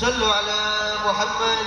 صلوا على محمد